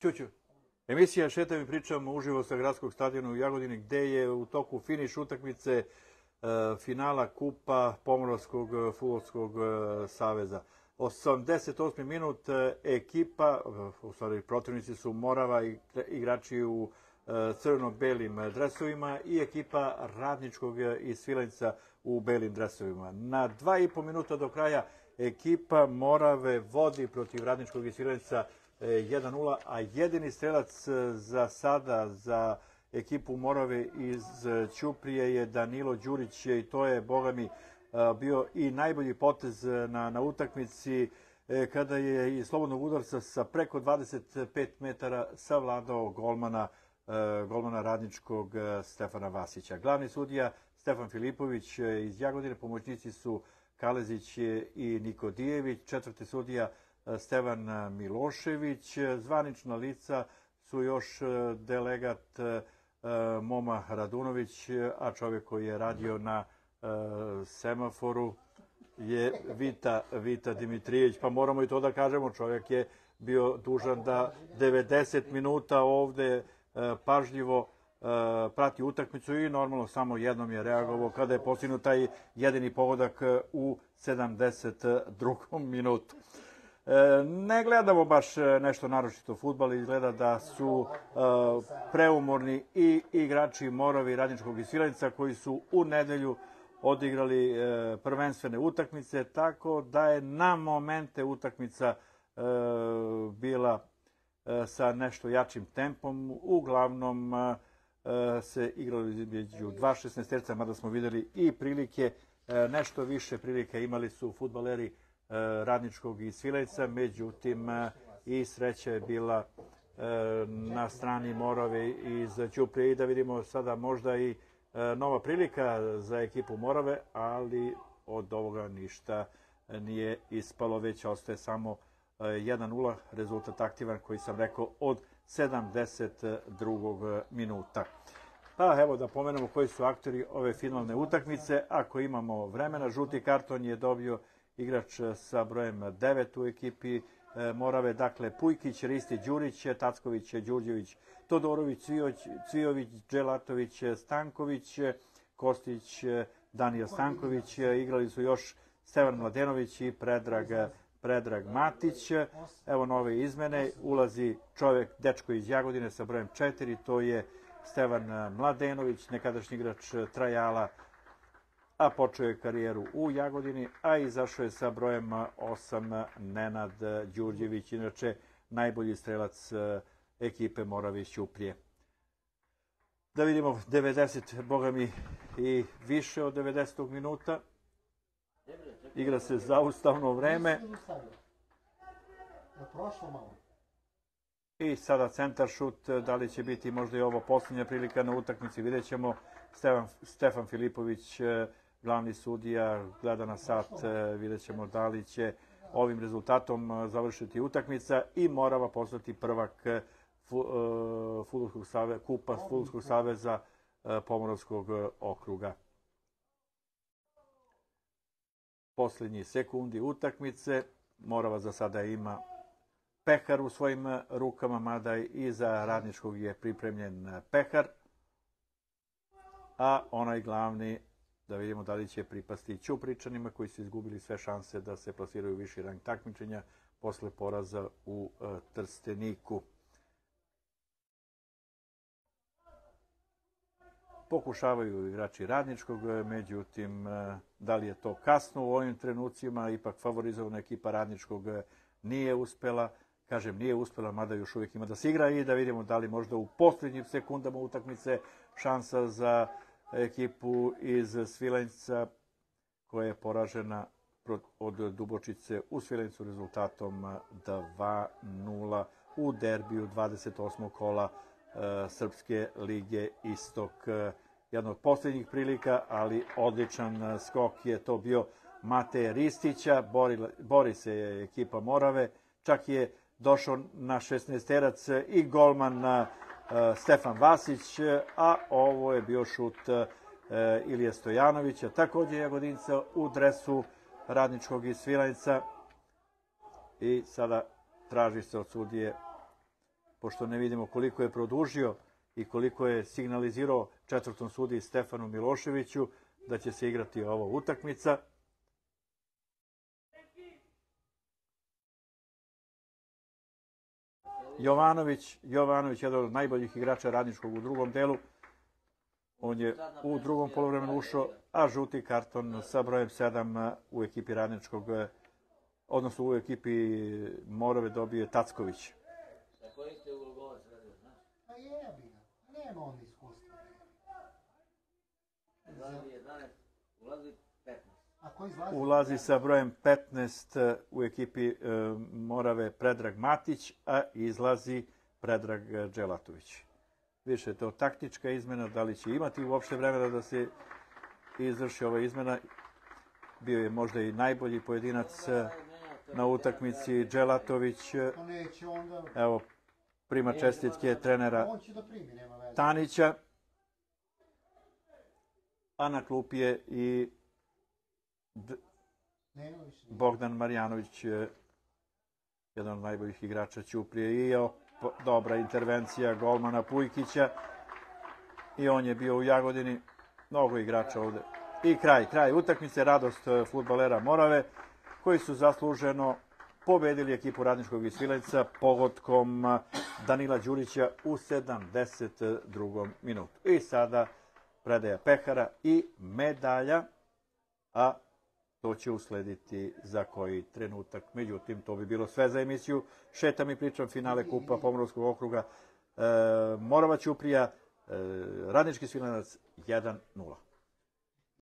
Ćuću. Emisija Šetam i pričam uživo sa gradskog stadiona u Jagodini gde je u toku finiš utakmice e, finala Kupa Pomoravskog e, futbolskog e, saveza. 88. minut ekipa, u stvari protivnici su Morava i igrači u crveno-belim dresovima i ekipa radničkog iz Svilenca u belim dresovima. Na dva i po minuta do kraja ekipa Morave vodi protiv radničkog iz Svilenca 1-0, a jedini strelac e, za sada za ekipu Morave iz Ćuprije je Danilo Đurić i to je, boga mi, e, bio i najbolji potez na, na utakmici e, kada je iz slobodnog udarca sa preko 25 metara savladao golmana, golmana radničkog Stefana Vasića. Glavni sudija Stefan Filipović iz Jagodine, pomoćnici su Kalezić i Nikodijević, četvrti sudija Stevan Milošević. Zvanična lica su još e, delegat e, Moma Radunović, a čovjek koji je radio na e, semaforu je Vita, Vita Dimitrijević. Pa moramo i to da kažemo, čovjek je bio dužan da 90 minuta ovde pažljivo prati utakmicu i normalno samo jednom je reagovao kada je postignut taj jedini pogodak u 72. minutu. E, ne gledamo baš e, nešto naročito futbal, izgleda da su e, preumorni i igrači Morovi Radničkog i Svilenica koji su u nedelju odigrali prvenstvene utakmice, tako da je na momente utakmica bila sa nešto jačim tempom. Uglavnom se igrali među dva šestnesterca, mada smo videli i prilike, nešto više prilike imali su futbaleri radničkog iz Svilajca, međutim e, i sreća je bila e, na strani Morave iz Ćuprije i da vidimo sada možda i nova prilika za ekipu Morave, ali od ovoga ništa nije ispalo, već ostaje samo 1-0 rezultat aktivan koji sam rekao od 72. minuta. Pa evo da pomenemo koji su aktori ove finalne utakmice. Ako imamo vremena, žuti karton je dobio igrač sa brojem 9 u ekipi e, Morave, dakle Pujkić, Risti, Đurić, Tacković, Đurđević, Todorović, Cvijović, Dželatović, Stanković, Kostić, Danijel Stanković, igrali su još Stevan Mladenović i Predrag, Predrag Matić. Evo nove izmene, ulazi čovek, dečko iz Jagodine sa brojem 4, to je Stevan Mladenović, nekadašnji igrač Trajala, a počeo je karijeru u Jagodini, a izašao je sa brojem 8 Nenad Đurđević, inače najbolji strelac e, ekipe Moravi Ćuprije. Da vidimo 90, boga mi, i više od 90. minuta. Igra se zaustavno vreme. I sada centar šut, da li će biti možda i ovo posljednja prilika na utakmici, vidjet ćemo. Stefan, Stefan Filipović e, glavni sudija gleda na sat, e, vidjet ćemo da li će ovim rezultatom e, završiti utakmica i Morava postati prvak e, kupa Fulskog saveza Pomoravskog okruga. Poslednji sekundi utakmice, Morava za sada ima pehar u svojim rukama, mada i za radničkog je pripremljen pehar, a onaj glavni da vidimo da li će pripasti Ćupričanima koji su izgubili sve šanse da se plasiraju u viši rang takmičenja posle poraza u e, Trsteniku. Pokušavaju igrači radničkog, e, međutim, e, da li je to kasno u ovim trenucima, ipak favorizovana ekipa radničkog nije uspela, kažem nije uspela, mada još uvijek ima da se igra i da vidimo da li možda u posljednjim sekundama utakmice šansa za ekipu iz Svilenjca koja je poražena od Dubočice u Svilenjcu rezultatom 2-0 u derbiju 28. kola e, Srpske lige Istok. Jedna od posljednjih prilika, ali odličan skok je to bio Mateje Ristića, bori, bori se ekipa Morave, čak je došao na 16 i golman na Stefan Vasić, a ovo je bio šut e, Ilije Stojanovića, takođe Jagodinca u dresu radničkog iz Svilanica i sada traži se od sudije pošto ne vidimo koliko je produžio i koliko je signalizirao četvrtom sudiji Stefanu Miloševiću da će se igrati ova utakmica. Jovanović, Jovanović jedan od najboljih igrača radničkog u drugom delu. On je u drugom polovremenu ušao, a žuti karton sa brojem 7 u ekipi radničkog, odnosno u ekipi Morove dobije Tacković. Sa koji ste ulogovac radio, znaš? Pa jebi ga, nema on iskustva. Ulazi 11, ulazi 15. A ko izlazi? Ulazi sa brojem 15 u ekipi e, Morave Predrag Matić, a izlazi Predrag Dželatović. Više je to taktička izmena, da li će imati uopšte vremena da se izvrši ova izmena. Bio je možda i najbolji pojedinac na utakmici onda... Evo, prima čestitke trenera da. Tanića, a na klupi je i D-. Bogdan Marjanović, e, jedan od najboljih igrača Ćuprije i op, dobra intervencija golmana Pujkića i on je bio u Jagodini, mnogo igrača ovde. I kraj, kraj utakmice, radost e, futbalera Morave, koji su zasluženo pobedili ekipu Radničkog Isvilenca pogodkom e, Danila Đurića u 72. minutu. I sada predaja pehara i medalja, a to će uslediti za koji trenutak. Međutim, to bi bilo sve za emisiju. Šetam i pričam finale Kupa Pomorovskog okruga. E, Morava Ćuprija, e, Radnički Svilenac 1-0.